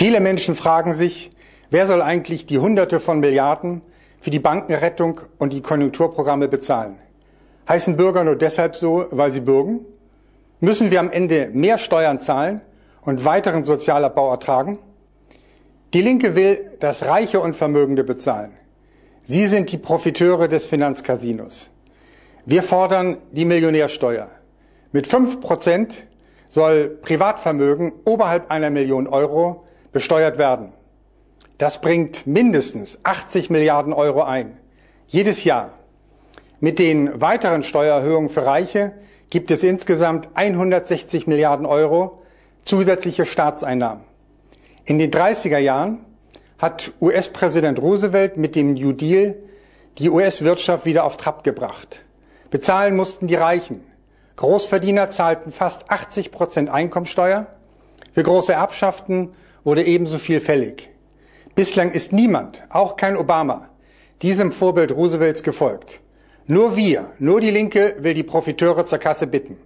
Viele Menschen fragen sich, wer soll eigentlich die Hunderte von Milliarden für die Bankenrettung und die Konjunkturprogramme bezahlen? Heißen Bürger nur deshalb so, weil sie bürgen? Müssen wir am Ende mehr Steuern zahlen und weiteren Sozialabbau ertragen? Die Linke will, dass Reiche und Vermögende bezahlen. Sie sind die Profiteure des Finanzcasinos. Wir fordern die Millionärsteuer. Mit fünf Prozent soll Privatvermögen oberhalb einer Million Euro besteuert werden. Das bringt mindestens 80 Milliarden Euro ein. Jedes Jahr. Mit den weiteren Steuererhöhungen für Reiche gibt es insgesamt 160 Milliarden Euro zusätzliche Staatseinnahmen. In den 30er Jahren hat US-Präsident Roosevelt mit dem New Deal die US-Wirtschaft wieder auf Trab gebracht. Bezahlen mussten die Reichen. Großverdiener zahlten fast 80 Prozent Einkommensteuer. Für große Erbschaften wurde ebenso viel fällig. Bislang ist niemand, auch kein Obama, diesem Vorbild Roosevelts gefolgt. Nur wir, nur die Linke will die Profiteure zur Kasse bitten.